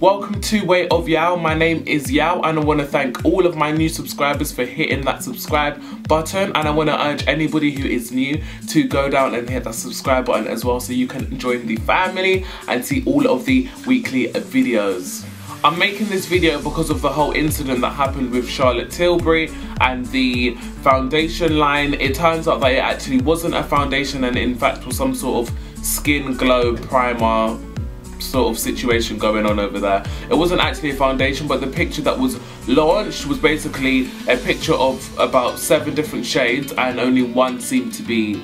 Welcome to Way of Yaw. My name is Yaw and I want to thank all of my new subscribers for hitting that subscribe button and I want to urge anybody who is new to go down and hit that subscribe button as well so you can join the family and see all of the weekly videos. I'm making this video because of the whole incident that happened with Charlotte Tilbury and the foundation line. It turns out that it actually wasn't a foundation and in fact was some sort of skin glow primer sort of situation going on over there. It wasn't actually a foundation, but the picture that was launched was basically a picture of about seven different shades and only one seemed to be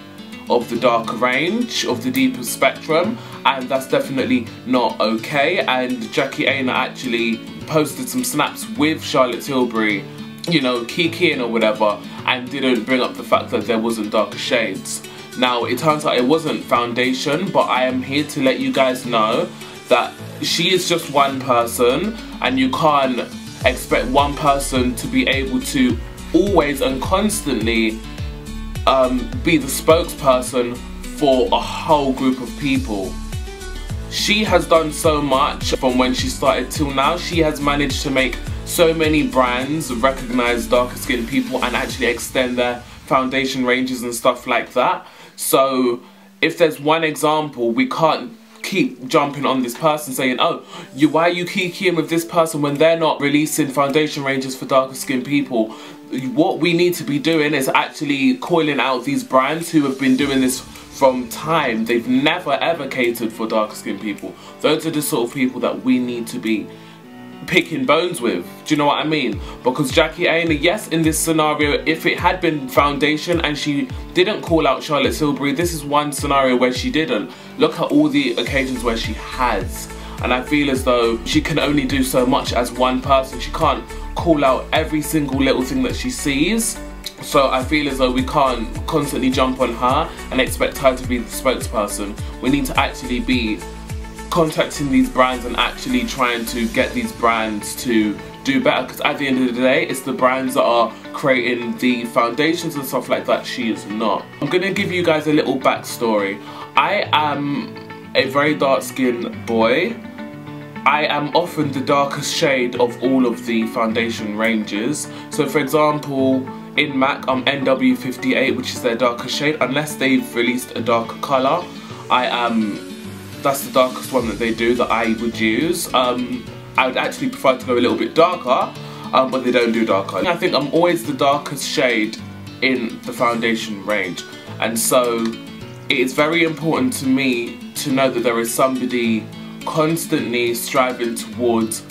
of the darker range, of the deeper spectrum, and that's definitely not okay. And Jackie Aina actually posted some snaps with Charlotte Tilbury, you know, kikiing or whatever, and didn't bring up the fact that there wasn't darker shades. Now, it turns out it wasn't foundation, but I am here to let you guys know that she is just one person and you can't expect one person to be able to always and constantly um, be the spokesperson for a whole group of people. She has done so much from when she started till now. She has managed to make so many brands recognize darker skinned people and actually extend their foundation ranges and stuff like that. So if there's one example, we can't keep jumping on this person saying, oh, you why are you kikiing with this person when they're not releasing foundation ranges for darker skinned people? What we need to be doing is actually calling out these brands who have been doing this from time. They've never ever catered for darker skinned people. Those are the sort of people that we need to be picking bones with. Do you know what I mean? Because Jackie Aina, yes, in this scenario, if it had been foundation and she didn't call out Charlotte Tilbury, this is one scenario where she didn't. Look at all the occasions where she has. And I feel as though she can only do so much as one person. She can't call out every single little thing that she sees. So I feel as though we can't constantly jump on her and expect her to be the spokesperson. We need to actually be contacting these brands and actually trying to get these brands to do better because at the end of the day it's the brands that are creating the foundations and stuff like that she is not i'm gonna give you guys a little backstory i am a very dark skinned boy I am often the darkest shade of all of the foundation ranges. So for example, in MAC I'm NW58 which is their darkest shade. Unless they've released a darker colour, I am that's the darkest one that they do that I would use. Um, I would actually prefer to go a little bit darker, um, but they don't do darker. I think I'm always the darkest shade in the foundation range. And so it is very important to me to know that there is somebody constantly striving towards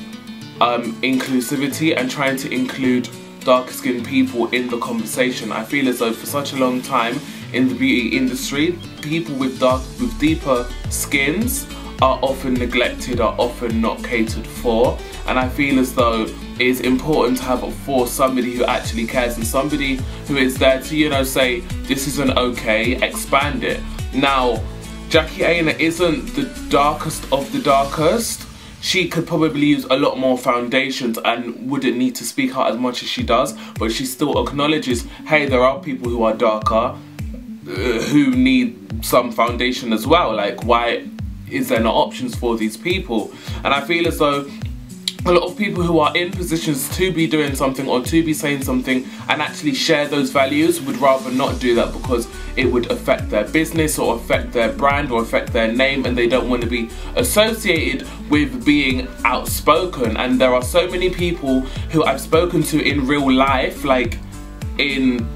um, inclusivity and trying to include darker skinned people in the conversation. I feel as though for such a long time in the beauty industry, people with dark, with deeper skins are often neglected, are often not catered for. And I feel as though it is important to have a for somebody who actually cares and somebody who is there to, you know, say, this isn't okay, expand it. Now, Jackie Aina isn't the darkest of the darkest, she could probably use a lot more foundations and wouldn't need to speak out as much as she does but she still acknowledges hey there are people who are darker who need some foundation as well. Like why is there not options for these people? And I feel as though a lot of people who are in positions to be doing something or to be saying something and actually share those values would rather not do that because it would affect their business or affect their brand or affect their name and they don't want to be associated with being outspoken. And there are so many people who I've spoken to in real life like in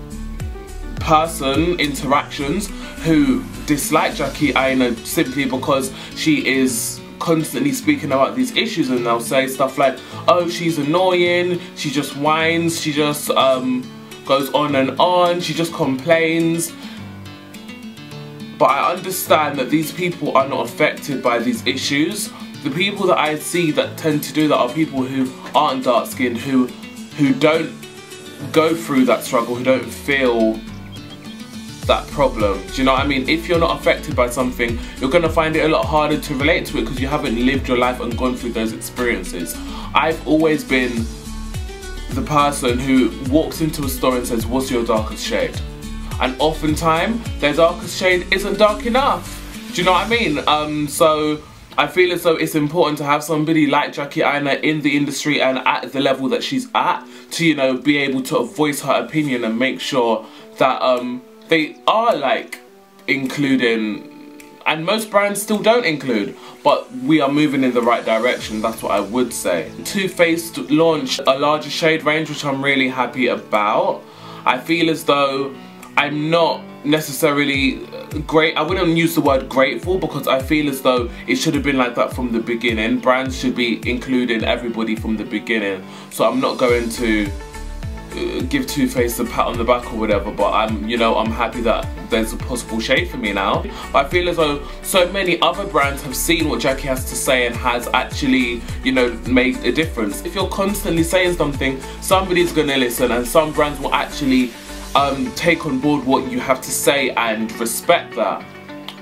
person interactions who dislike Jackie Aina simply because she is constantly speaking about these issues and they'll say stuff like, oh, she's annoying, she just whines, she just um, goes on and on, she just complains. But I understand that these people are not affected by these issues. The people that I see that tend to do that are people who aren't dark skinned, who, who don't go through that struggle, who don't feel that problem. Do you know what I mean? If you're not affected by something, you're going to find it a lot harder to relate to it because you haven't lived your life and gone through those experiences. I've always been the person who walks into a store and says, what's your darkest shade? And oftentimes, their darkest shade isn't dark enough. Do you know what I mean? Um, so I feel as though it's important to have somebody like Jackie Aina in the industry and at the level that she's at to, you know, be able to voice her opinion and make sure that um, they are like including and most brands still don't include but we are moving in the right direction that's what I would say. Too Faced launched a larger shade range which I'm really happy about. I feel as though I'm not necessarily great I wouldn't use the word grateful because I feel as though it should have been like that from the beginning brands should be including everybody from the beginning so I'm not going to give Too Faced a pat on the back or whatever but I'm you know I'm happy that there's a possible shade for me now but I feel as though so many other brands have seen what Jackie has to say and has actually you know made a difference if you're constantly saying something somebody's gonna listen and some brands will actually um, take on board what you have to say and respect that.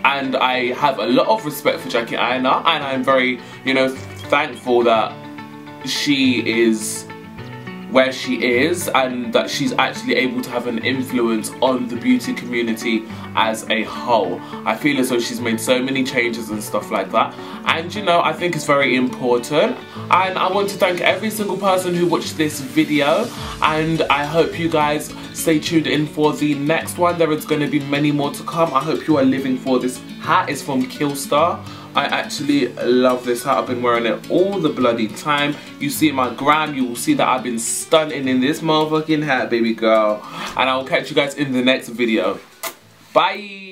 And I have a lot of respect for Jackie Aina and I'm very, you know, thankful that she is where she is and that she's actually able to have an influence on the beauty community as a whole. I feel as though she's made so many changes and stuff like that and you know I think it's very important and I want to thank every single person who watched this video and I hope you guys stay tuned in for the next one. There is going to be many more to come. I hope you are living for this hat. is from Killstar. I actually love this hat. I've been wearing it all the bloody time. You see my gram, you will see that I've been stunting in this motherfucking hat, baby girl. And I will catch you guys in the next video. Bye!